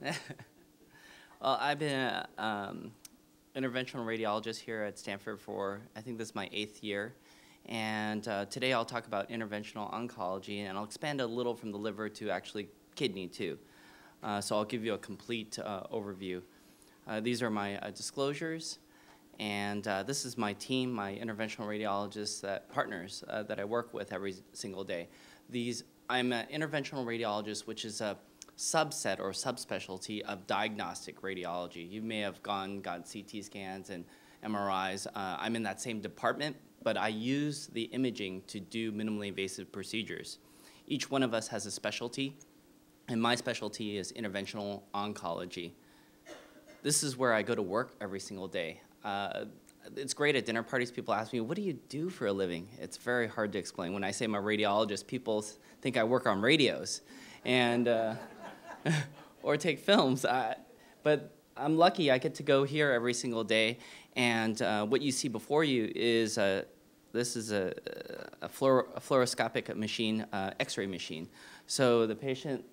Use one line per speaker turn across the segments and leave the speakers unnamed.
well, I've been an um, interventional radiologist here at Stanford for, I think this is my eighth year. And uh, today I'll talk about interventional oncology, and I'll expand a little from the liver to actually kidney too. Uh, so I'll give you a complete uh, overview. Uh, these are my uh, disclosures, and uh, this is my team, my interventional radiologists, that partners that I work with every single day. These, I'm an interventional radiologist, which is a subset or subspecialty of diagnostic radiology. You may have gone, got CT scans and MRIs. I'm in that same department, but I use the imaging to do minimally invasive procedures. Each one of us has a specialty, and my specialty is interventional oncology. This is where I go to work every single day. Uh, it's great at dinner parties. People ask me, What do you do for a living? It's very hard to explain. When I say I'm a radiologist, people think I work on radios and, uh, or take films. I, but I'm lucky I get to go here every single day and uh, what you see before you is a, this is a, a, fluor a fluoroscopic machine, uh, x-ray machine. So the patient,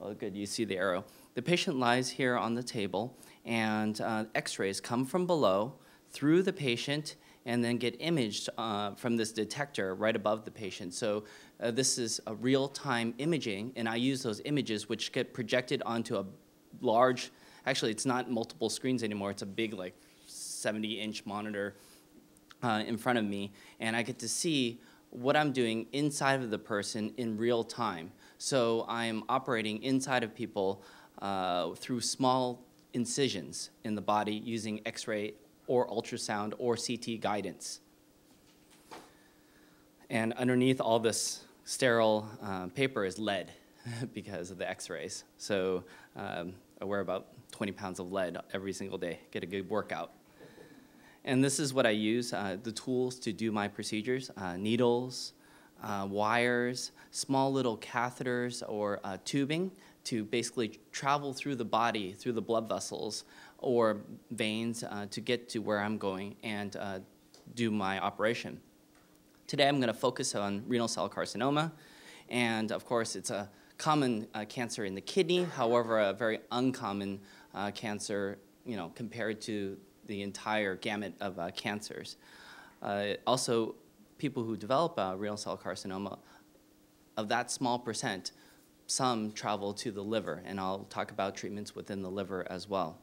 oh good, you see the arrow. The patient lies here on the table and uh, x-rays come from below through the patient and then get imaged uh, from this detector right above the patient. So uh, this is a real-time imaging, and I use those images which get projected onto a large, actually it's not multiple screens anymore, it's a big like 70 inch monitor uh, in front of me, and I get to see what I'm doing inside of the person in real time. So I'm operating inside of people uh, through small incisions in the body using X-ray or ultrasound or CT guidance. And underneath all this sterile uh, paper is lead because of the X-rays. So um, I wear about 20 pounds of lead every single day, get a good workout. And this is what I use, uh, the tools to do my procedures, uh, needles, uh, wires, small little catheters or uh, tubing to basically travel through the body, through the blood vessels or veins uh, to get to where I'm going and uh, do my operation. Today I'm going to focus on renal cell carcinoma, and of course it's a common cancer in the kidney, however a very uncommon cancer you know, compared to the entire gamut of uh, cancers. Uh, also, people who develop uh, renal cell carcinoma, of that small percent, some travel to the liver, and I'll talk about treatments within the liver as well.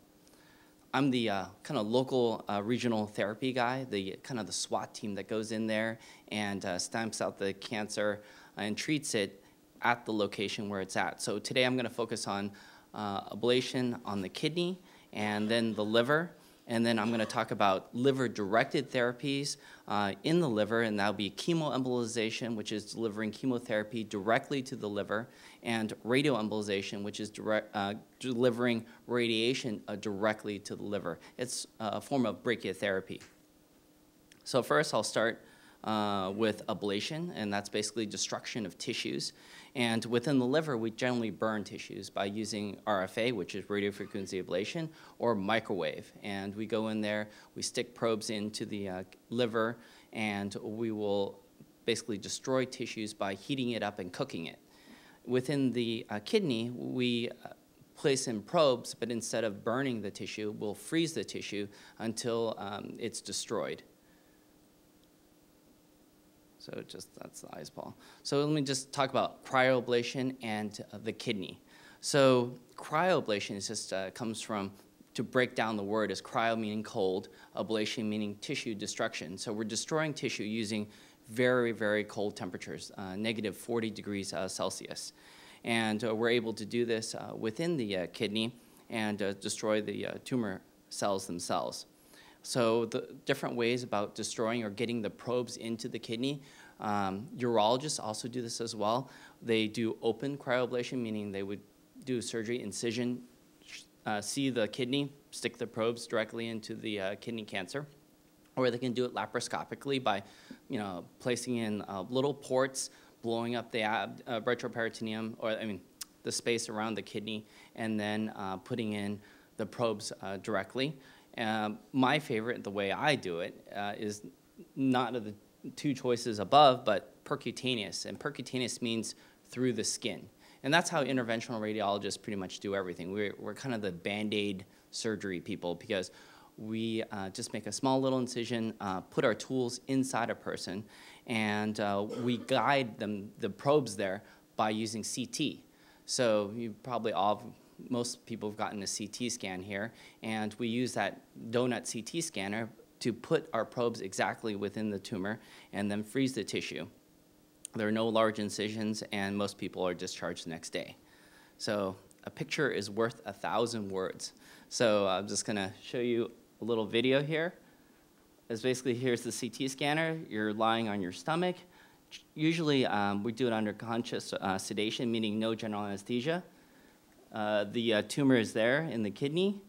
I'm the uh, kind of local uh, regional therapy guy, the kind of the SWAT team that goes in there and uh, stamps out the cancer and treats it at the location where it's at. So today I'm going to focus on ablation on the kidney and then the liver and then I'm going to talk about liver-directed therapies uh, in the liver, and that'll be chemoembolization, which is delivering chemotherapy directly to the liver, and radioembolization, which is direct, uh, delivering radiation uh, directly to the liver. It's a form of brachytherapy. So first, I'll start uh, with ablation, and that's basically destruction of tissues. And within the liver, we generally burn tissues by using RFA, which is radiofrequency ablation, or microwave. And we go in there, we stick probes into the uh, liver, and we will basically destroy tissues by heating it up and cooking it. Within the uh, kidney, we uh, place in probes, but instead of burning the tissue, we'll freeze the tissue until um, it's destroyed. So just that's the ice ball. So let me just talk about cryoablation and uh, the kidney. So cryoablation is just uh, comes from to break down the word is cryo meaning cold, ablation meaning tissue destruction. So we're destroying tissue using very very cold temperatures, uh, negative 40 degrees uh, Celsius, and uh, we're able to do this uh, within the kidney and destroy the tumor cells themselves. So the different ways about destroying or getting the probes into the kidney. Um, urologists also do this as well. They do open cryoablation, meaning they would do surgery, incision, uh, see the kidney, stick the probes directly into the uh, kidney cancer. Or they can do it laparoscopically by, you know, placing in uh, little ports, blowing up the ab, uh, retroperitoneum, or I mean, the space around the kidney, and then uh, putting in the probes uh, directly. Um, my favorite, the way I do it, is not of the two choices above, but percutaneous. And percutaneous means through the skin. And that's how interventional radiologists pretty much do everything. We're, we're kind of the band aid surgery people because we uh, just make a small little incision, uh, put our tools inside a person, and uh, we guide them, the probes there, by using CT. So you probably all, most people have gotten a CT scan here, and we use that donut CT scanner to put our probes exactly within the tumor and then freeze the tissue. There are no large incisions, and most people are discharged the next day. So a picture is worth a thousand words. So I'm just going to show you a little video here. Is basically here's the CT scanner. You're lying on your stomach. Usually um, we do it under conscious uh, sedation, meaning no general anesthesia. Uh, the uh, tumor is there in the kidney.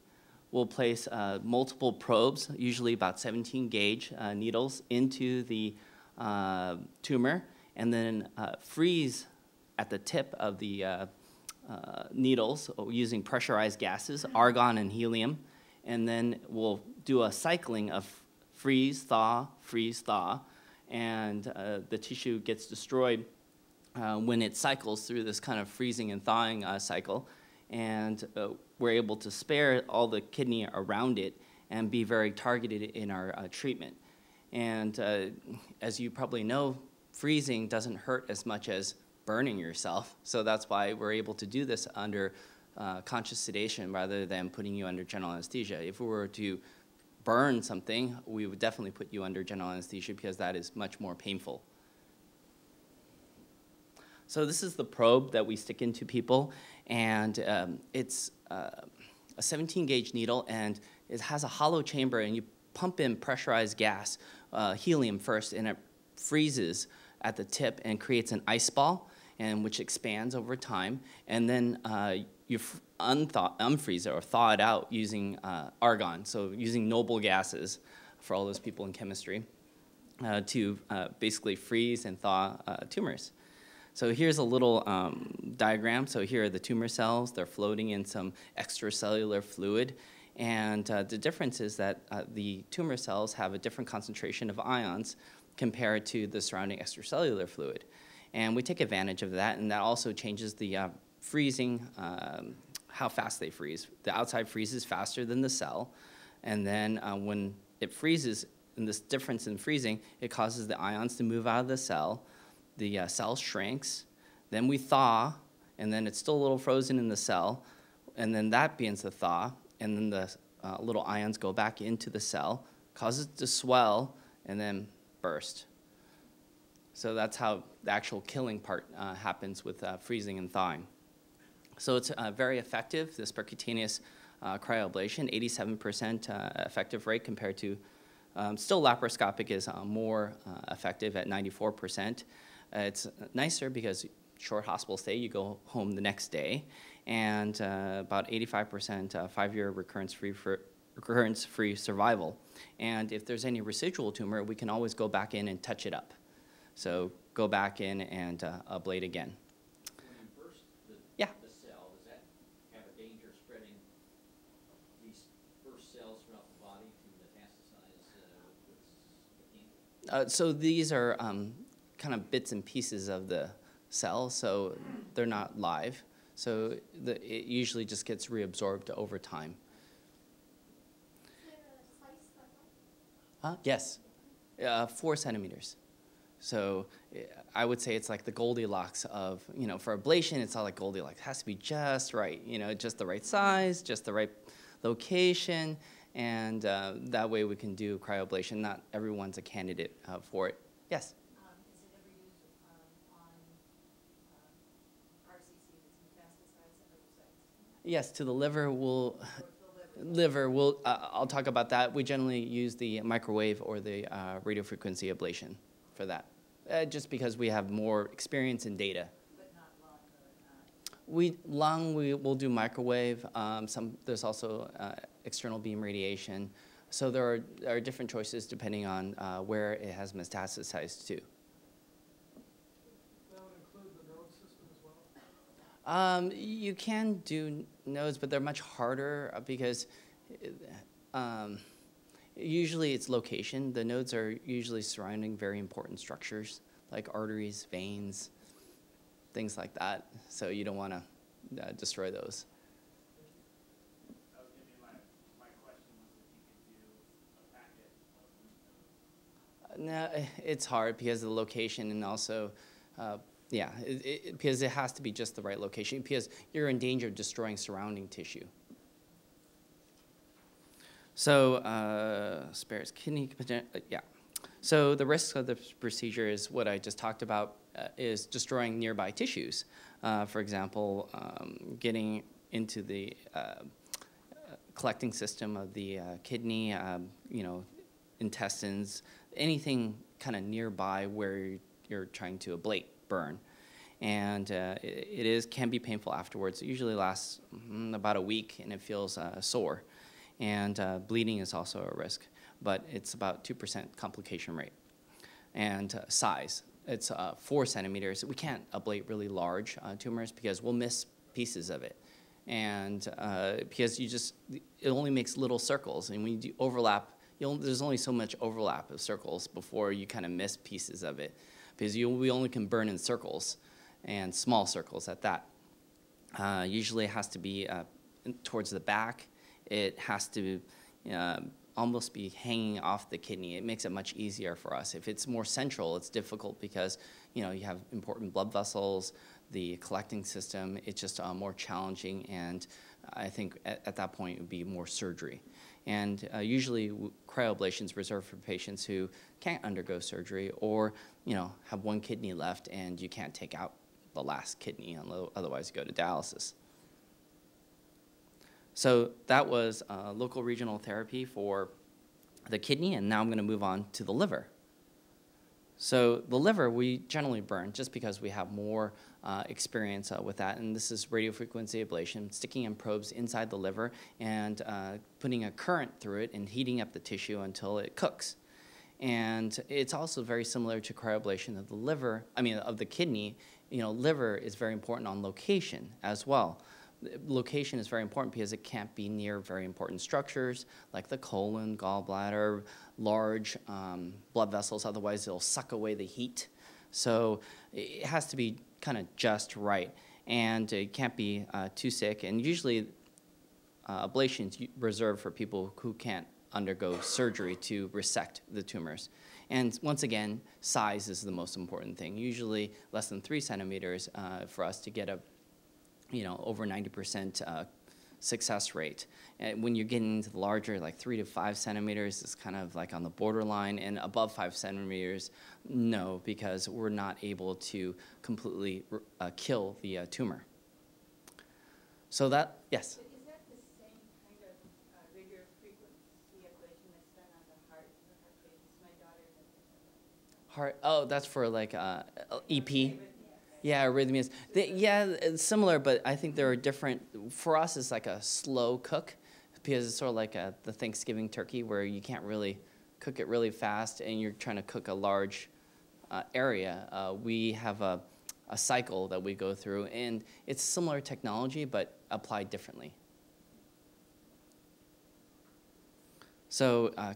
We'll place uh, multiple probes, usually about 17 gauge uh, needles, into the uh, tumor and then uh, freeze at the tip of the uh, uh, needles using pressurized gases, argon and helium, and then we'll do a cycling of freeze, thaw, freeze, thaw, and the tissue gets destroyed when it cycles through this kind of freezing and thawing cycle, and uh, we're able to spare all the kidney around it and be very targeted in our uh, treatment. And uh, as you probably know, freezing doesn't hurt as much as burning yourself. So that's why we're able to do this under uh, conscious sedation rather than putting you under general anesthesia. If we were to burn something, we would definitely put you under general anesthesia because that is much more painful. So this is the probe that we stick into people, and um, it's uh, a 17 gauge needle, and it has a hollow chamber, and you pump in pressurized gas, uh, helium first, and it freezes at the tip and creates an ice ball, and which expands over time. And then uh, you unfreeze it or thaw it out using uh, argon, so using noble gases for all those people in chemistry uh, to uh, basically freeze and thaw uh, tumors. So here's a little um, diagram. So here are the tumor cells. They're floating in some extracellular fluid. And uh, the difference is that uh, the tumor cells have a different concentration of ions compared to the surrounding extracellular fluid. And we take advantage of that, and that also changes the uh, freezing, um, how fast they freeze. The outside freezes faster than the cell, and then uh, when it freezes, and this difference in freezing, it causes the ions to move out of the cell. The uh, cell shrinks, then we thaw, and then it's still a little frozen in the cell, and then that begins to thaw, and then the uh, little ions go back into the cell, causes it to swell, and then burst. So that's how the actual killing part uh, happens with uh, freezing and thawing. So it's uh, very effective, this percutaneous uh, cryoablation, 87% uh, effective rate compared to, um, still laparoscopic is uh, more effective at 94%. It's nicer because short hospital stay, you go home the next day, and about 85% five-year recurrence-free for recurrence-free survival. And if there's any residual tumor, we can always go back in and touch it up. So go back in and uh, ablate again.
The,
yeah.
The cell, does that have a danger spreading these first cells throughout the body to metastasize uh,
Uh, so these are um, kind of bits and pieces of the cell, so they're not live. So the, it usually just gets reabsorbed over time. Huh? Yes, uh, four centimeters. So I would say it's like the Goldilocks of, you know, for ablation, it's all like Goldilocks. It has to be just right, you know, just the right size, just the right location, and uh, that way we can do cryoablation. Not everyone's a candidate uh, for it. Yes?
Um, is it ever used um, on um, RCC that's metastasized at other sites?
Yes, to the liver, we'll,
Or to the liver?
we'll, uh, I'll talk about that. We generally use the microwave or the uh, radiofrequency ablation for that, uh, just because we have more experience and data.
But not lung?
We lung we will do microwave. Um, some there's also uh, external beam radiation. So there are, there are different choices depending on uh, where it has metastasized to.
That would include the node system as well?
Um, you can do nodes, but they're much harder uh, because uh, um, usually it's location. The nodes are usually surrounding very important structures like arteries, veins. things like that. So you don't want to uh, destroy those.
That was gonna be my, my question was if you could do a packet of
No, it's hard because of the location and also, uh, yeah, it, it, because it has to be just the right location because you're in danger of destroying surrounding tissue. So, uh, spares kidney, uh, yeah. So the risk of the procedure is what I just talked about, uh, is destroying nearby tissues. Uh, for example, um, getting into the uh, uh, collecting system of the kidney, um, you know, intestines, anything kind of nearby where you're trying to ablate, burn. And uh, it, it is can be painful afterwards. It usually lasts mm, about a week, and it feels uh, sore. And uh, bleeding is also a risk, but it's about two percent complication rate. And uh, size, it's uh, four centimeters. We can't ablate really large uh, tumors because we'll miss pieces of it and because you just it only makes little circles and when you overlap there's only so much overlap of circles before you kind of miss pieces of it because you we only can burn in circles and small circles at that. Uh, usually it has to be uh, towards the back. It has to uh, almost be hanging off the kidney. It makes it much easier for us. If it's more central it's difficult because you know you have important blood vessels the collecting system, it's just uh, more challenging, and I think at, at, that point it would be more surgery. And uh, usually cryoablation is reserved for patients who can't undergo surgery or you know have one kidney left and you can't take out the last kidney, otherwise you go to dialysis. So that was uh, local regional therapy for the kidney, and now I'm going to move on to the liver. So the liver we generally burn just because we have more uh, experience uh, with that, and this is radiofrequency ablation, sticking in probes inside the liver and uh, putting a current through it and heating up the tissue until it cooks. And it's also very similar to cryoablation of the liver, I mean, of the kidney. You know, liver is very important on location as well location is very important because it can't be near very important structures like the colon, gallbladder, large um, blood vessels, otherwise, it'll suck away the heat. So it has to be kind of just right, and it can't be uh, too sick. And usually, uh, ablations reserved for people who can't undergo surgery to resect the tumors. And once again, size is the most important thing. Usually, less than three centimeters uh, for us to get a you know, over 90% uh, success rate. And when you're getting into the larger, like three to five centimeters, it's kind of like on the borderline, and above five centimeters, no, because we're not able to completely uh, kill the uh, tumor. So that, yes?
But is that the same kind of uh, radio frequency ablation that's done on the heart, the heart patients? My daughter has
Heart, oh, that's for like uh, EP? Yeah, arrhythmias. They, yeah, it's similar, but I think there are different. For us, it's like a slow cook because it's sort of like a, the Thanksgiving turkey where you can't really cook it really fast and you're trying to cook a large uh, area. Uh, we have a, a cycle that we go through, and it's similar technology but applied differently. So, uh,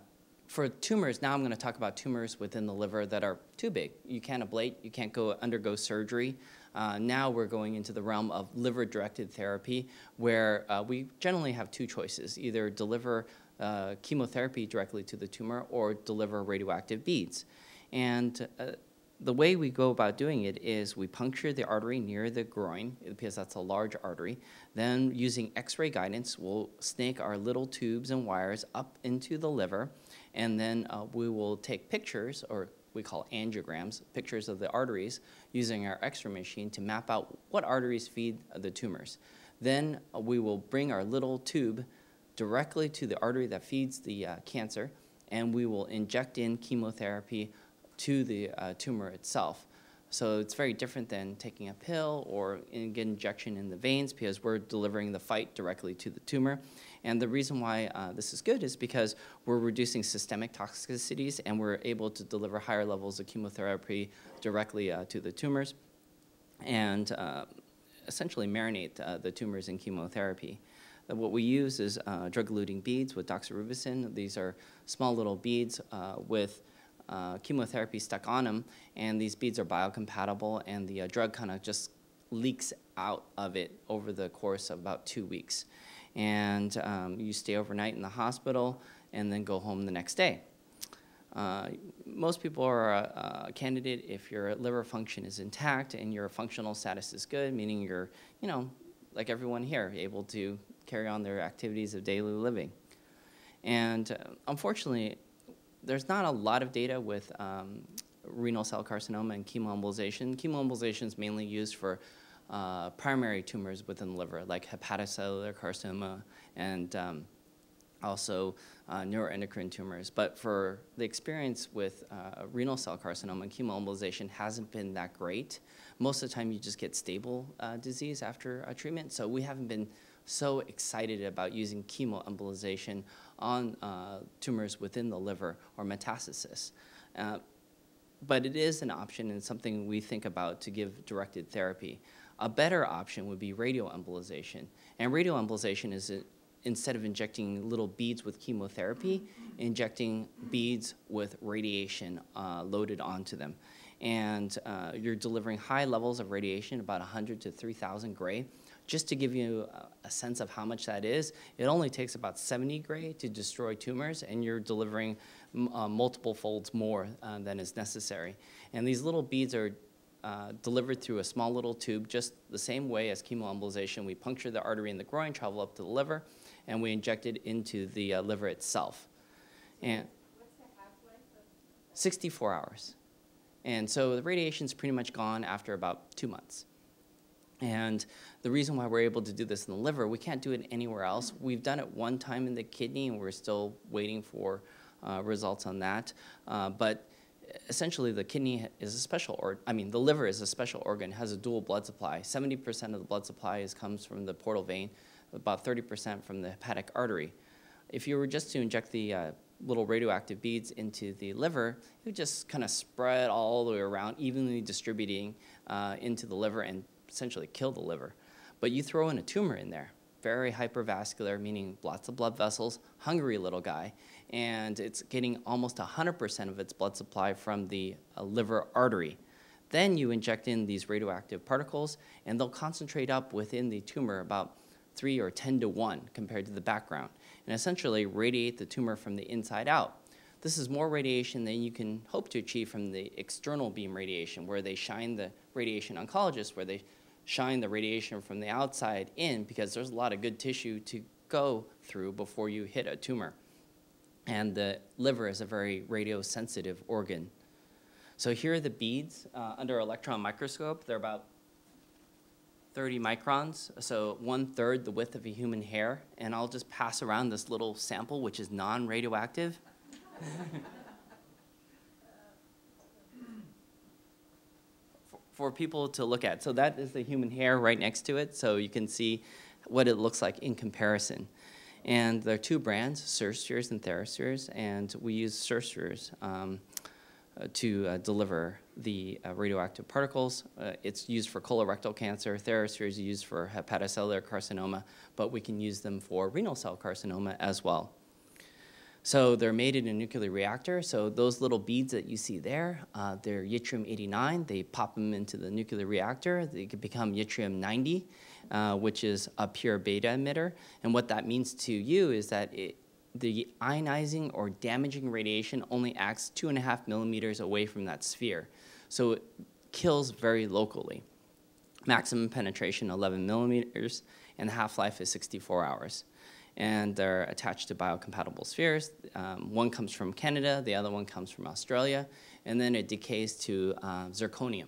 for tumors, now I'm going to talk about tumors within the liver that are too big. You can't ablate, you can't go undergo surgery. Uh, now we're going into the realm of liver directed therapy, where uh, we generally have two choices either deliver uh, chemotherapy directly to the tumor or deliver radioactive beads. And uh, the way we go about doing it is we puncture the artery near the groin because that's a large artery. Then, using x ray guidance, we'll snake our little tubes and wires up into the liver and then uh, we will take pictures, or we call angiograms, pictures of the arteries using our x-ray machine to map out what arteries feed the tumors. Then uh, we will bring our little tube directly to the artery that feeds the uh, cancer, and we will inject in chemotherapy to the uh, tumor itself. So it's very different than taking a pill or get injection in the veins because we're delivering the fight directly to the tumor. And the reason why uh, this is good is because we're reducing systemic toxicities and we're able to deliver higher levels of chemotherapy directly uh, to the tumors and uh, essentially marinate uh, the tumors in chemotherapy. What we use is uh, drug-eluting beads with doxorubicin. These are small little beads uh, with uh, chemotherapy stuck on them, and these beads are biocompatible, and the uh, drug kind of just leaks out of it over the course of about two weeks. And um, you stay overnight in the hospital and then go home the next day. Uh, most people are a, a, candidate if your liver function is intact and your functional status is good, meaning you're, you know, like everyone here, able to carry on their activities of daily living. And uh, unfortunately, there's not a lot of data with um, renal cell carcinoma and chemoembolization. Chemoembolization is mainly used for uh, primary tumors within the liver, like hepatocellular carcinoma and um, also uh, neuroendocrine tumors. But for the experience with uh, renal cell carcinoma and chemoembolization hasn't been that great. Most of the time you just get stable uh, disease after a treatment. So we haven't been so excited about using chemoembolization on uh, tumors within the liver or metastasis. Uh, but it is an option and something we think about to give directed therapy. A better option would be radioembolization. And radioembolization is a, instead of injecting little beads with chemotherapy, injecting beads with radiation uh, loaded onto them. And uh, you're delivering high levels of radiation, about 100 to 3,000 gray. Just to give you a sense of how much that is, it only takes about 70 gray to destroy tumors, and you're delivering uh, multiple folds more uh, than is necessary. And these little beads are uh, delivered through a small little tube, just the same way as chemoembolization. We puncture the artery in the groin, travel up to the liver, and we inject it into the uh, liver itself. And
What's the half-life of?
64 hours. And so the radiation's pretty much gone after about two months. And the reason why we're able to do this in the liver, we can't do it anywhere else. We've done it one time in the kidney, and we're still waiting for uh, results on that. Uh, but essentially, the kidney is a special, organ. I mean, the liver is a special organ, has a dual blood supply. 70% of the blood supply is, comes from the portal vein, about 30% from the hepatic artery. If you were just to inject the uh, little radioactive beads into the liver, it would just kind of spread all the way around, evenly distributing uh, into the liver and essentially kill the liver. But you throw in a tumor in there, very hypervascular, meaning lots of blood vessels, hungry little guy, and it's getting almost 100% of its blood supply from the uh, liver artery. Then you inject in these radioactive particles, and they'll concentrate up within the tumor about 3 or 10 to 1 compared to the background, and essentially radiate the tumor from the inside out. This is more radiation than you can hope to achieve from the external beam radiation, where they shine the radiation oncologist, where they shine the radiation from the outside in, because there's a lot of good tissue to go through before you hit a tumor. And the liver is a very radiosensitive organ. So here are the beads uh, under electron microscope. They're about 30 microns, so one third the width of a human hair. And I'll just pass around this little sample, which is non for people to look at. So that is the human hair right next to it, so you can see what it looks like in comparison. And there are two brands, SIR-Spheres and TheraSpheres, and we use SIR-Spheres um, uh, to uh, deliver the uh, radioactive particles. Uh, it's used for colorectal cancer. TheraSpheres is used for hepatocellular carcinoma, but we can use them for renal cell carcinoma as well. So they're made in a nuclear reactor. So those little beads that you see there, uh, they're yttrium-89. They pop them into the nuclear reactor. They can become yttrium-90, uh, which is a pure beta emitter. And what that means to you is that it, the ionizing or damaging radiation only acts two and a half millimeters away from that sphere. So it kills very locally. Maximum penetration 11 millimeters, and the half-life is 64 hours and they're attached to biocompatible spheres. Um, one comes from Canada, the other one comes from Australia, and then it decays to uh, zirconium.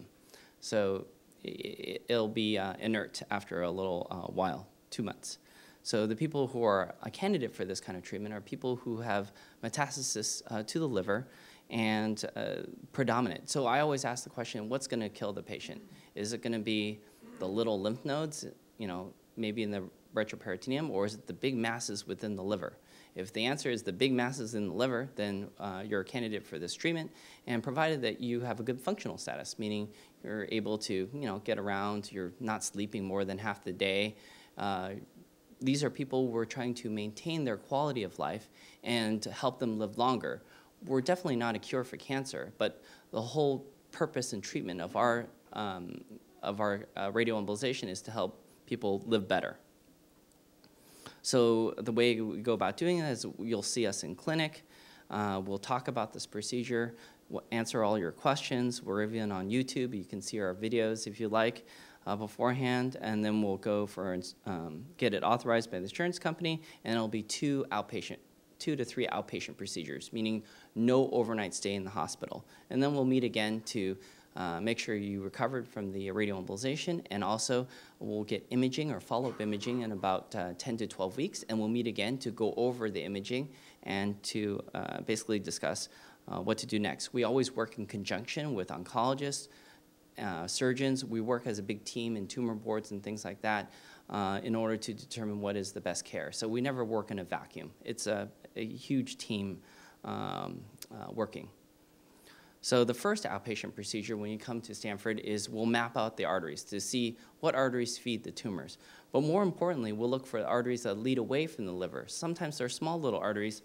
So it, will be uh, inert after a little uh, while, two months. So the people who are a candidate for this kind of treatment are people who have metastasis uh, to the liver and uh, predominant. So I always ask the question, what's going to kill the patient? Is it going to be the little lymph nodes, you know, maybe in the retroperitoneum, or is it the big masses within the liver? If the answer is the big masses in the liver, then uh, you're a candidate for this treatment, and provided that you have a good functional status, meaning you're able to, you know, get around, you're not sleeping more than half the day. Uh, these are people who are trying to maintain their quality of life and to help them live longer. We're definitely not a cure for cancer, but the whole purpose and treatment of our um, of our uh, radioembolization is to help people live better. So the way we go about doing it is you'll see us in clinic. Uh, we'll talk about this procedure, we'll answer all your questions. We're even on YouTube. You can see our videos if you like uh, beforehand, and then we'll go for um, get it authorized by the insurance company, and it'll be two outpatient, two to three outpatient procedures, meaning no overnight stay in the hospital. And then we'll meet again to uh, make sure you recovered from the radioembolization, and also we'll get imaging or follow-up imaging in about uh, 10 to 12 weeks, and we'll meet again to go over the imaging and to uh, basically discuss uh, what to do next. We always work in conjunction with oncologists, uh, surgeons. We work as a big team in tumor boards and things like that uh, in order to determine what is the best care. So we never work in a vacuum. It's a, a huge team um, working. So the first outpatient procedure when you come to Stanford is we'll map out the arteries to see what arteries feed the tumors. But more importantly, we'll look for arteries that lead away from the liver. Sometimes they're small little arteries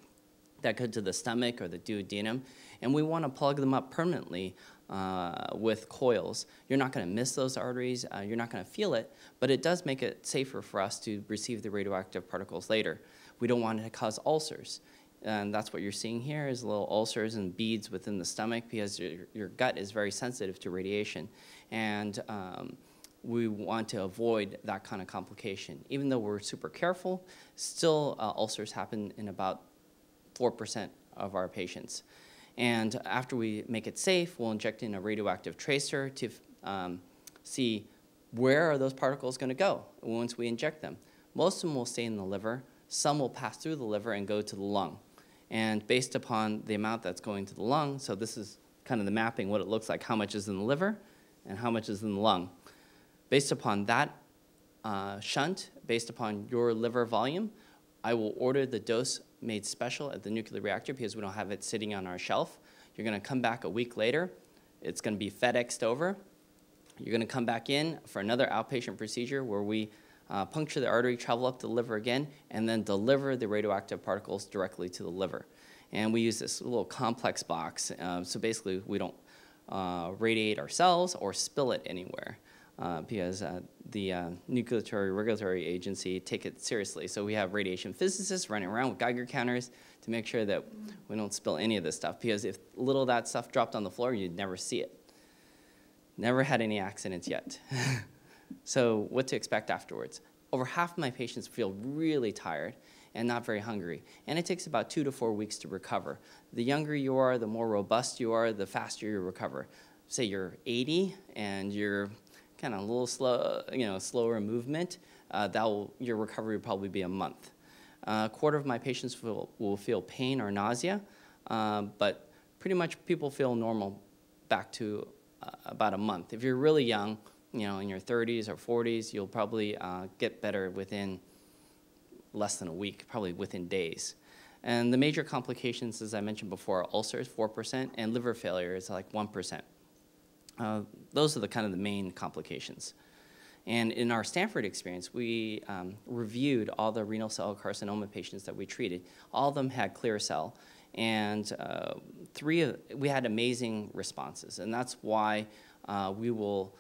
that go to the stomach or the duodenum, and we want to plug them up permanently uh, with coils. You're not going to miss those arteries, uh, you're not going to feel it, but it does make it safer for us to receive the radioactive particles later. We don't want it to cause ulcers. And that's what you're seeing here is little ulcers and beads within the stomach because your, your gut is very sensitive to radiation. And um, we want to avoid that kind of complication. Even though we're super careful, still uh, ulcers happen in about 4% of our patients. And after we make it safe, we'll inject in a radioactive tracer to um, see where are those particles going to go once we inject them. Most of them will stay in the liver. Some will pass through the liver and go to the lung. And based upon the amount that's going to the lung, so this is kind of the mapping, what it looks like, how much is in the liver and how much is in the lung. Based upon that uh, shunt, based upon your liver volume, I will order the dose made special at the nuclear reactor because we don't have it sitting on our shelf. You're going to come back a week later. It's going to be FedExed over. You're going to come back in for another outpatient procedure where we uh, puncture the artery, travel up the liver again, and then deliver the radioactive particles directly to the liver. And we use this little complex box. Uh, so basically, we don't uh, radiate ourselves or spill it anywhere. Uh, because uh, the uh, Nuclear Regulatory Agency take it seriously. So we have radiation physicists running around with Geiger counters to make sure that we don't spill any of this stuff. Because if little of that stuff dropped on the floor, you'd never see it. Never had any accidents yet. So what to expect afterwards? Over half of my patients feel really tired and not very hungry. And it takes about two to four weeks to recover. The younger you are, the more robust you are, the faster you recover. Say you're 80 and you're kind of a little slow, you know, slower movement, uh, that will, your recovery will probably be a month. Uh, a quarter of my patients will, will feel pain or nausea, uh, but pretty much people feel normal back to uh, about a month. If you're really young, you know, in your 30s or 40s, you'll probably uh, get better within less than a week, probably within days. And the major complications, as I mentioned before, are ulcers, 4%, and liver failure is like 1%. Uh, those are the kind of the main complications. And in our Stanford experience, we um, reviewed all the renal cell carcinoma patients that we treated. All of them had clear cell, and uh, three of, we had amazing responses. And that's why uh, we will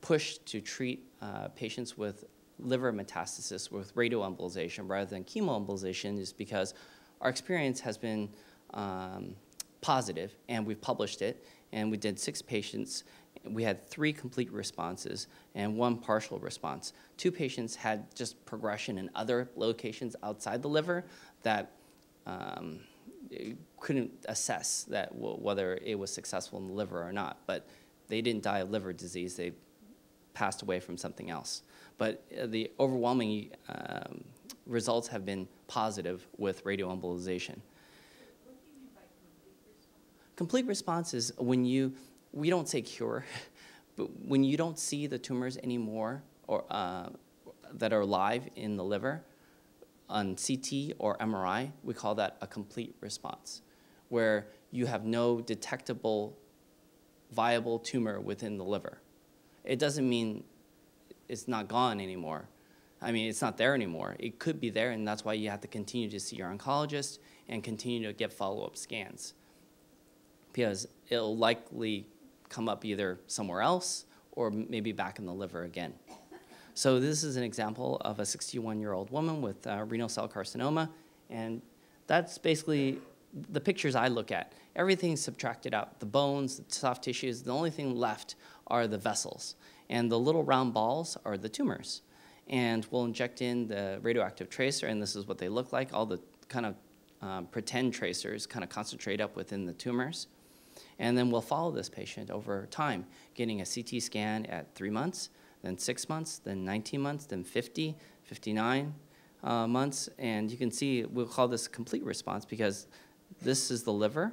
push to treat uh, patients with liver metastasis with radioembolization rather than chemoembolization is because our experience has been um, positive and we've published it and we did six patients. We had three complete responses and one partial response. Two patients had just progression in other locations outside the liver that um, couldn't assess that whether it was successful in the liver or not but they didn't die of liver disease, they passed away from something else. But uh, the overwhelming um, results have been positive with radioembolization. Complete response is when you, we don't say cure, but when you don't see the tumors anymore or, uh, that are live in the liver on CT or MRI, we call that a complete response, where you have no detectable viable tumor within the liver. It doesn't mean it's not gone anymore. I mean, it's not there anymore. It could be there, and that's why you have to continue to see your oncologist and continue to get follow up scans. Because it'll likely come up either somewhere else or maybe back in the liver again. So this is an example of a 61-year-old woman with uh, renal cell carcinoma, and that's basically the pictures I look at. Everything's subtracted out. The bones, the soft tissues, the only thing left are the vessels. And the little round balls are the tumors. And we'll inject in the radioactive tracer, and this is what they look like. All the kind of um, pretend tracers kind of concentrate up within the tumors. And then we'll follow this patient over time, getting a CT scan at three months, then six months, then 19 months, then 50, 59 uh, months. And you can see we'll call this complete response because this is the liver,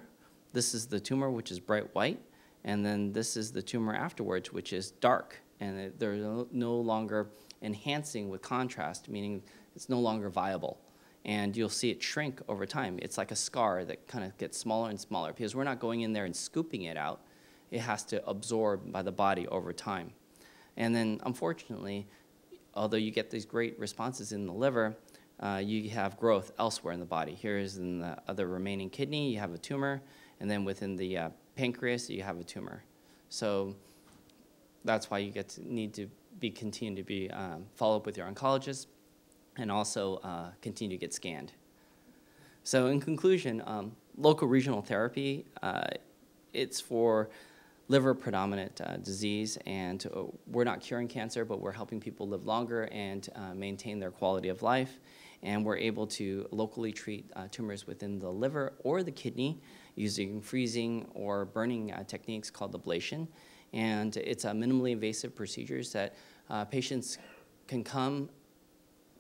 this is the tumor, which is bright white, and then this is the tumor afterwards, which is dark. And they're no longer enhancing with contrast, meaning it's no longer viable. And you'll see it shrink over time. It's like a scar that kind of gets smaller and smaller because we're not going in there and scooping it out. It has to absorb by the body over time. And then, unfortunately, although you get these great responses in the liver, uh, you have growth elsewhere in the body. Here is in the other remaining kidney, you have a tumor, and then within the uh, pancreas, you have a tumor. So that's why you get to need to be continue to be um, follow up with your oncologist, and also uh, continue to get scanned. So in conclusion, um, local regional therapy, uh, it's for liver predominant uh, disease, and uh, we're not curing cancer, but we're helping people live longer and uh, maintain their quality of life. And we're able to locally treat uh, tumors within the liver or the kidney using freezing or burning uh, techniques called ablation. And it's a minimally invasive procedures that uh, patients can come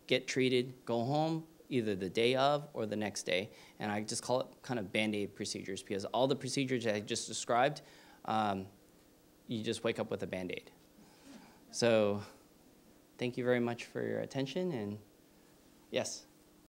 get treated, go home either the day of or the next day. And I just call it kind of band aid procedures because all the procedures I just described, um, you just wake up with a band aid. So, thank you very much for your attention. And yes.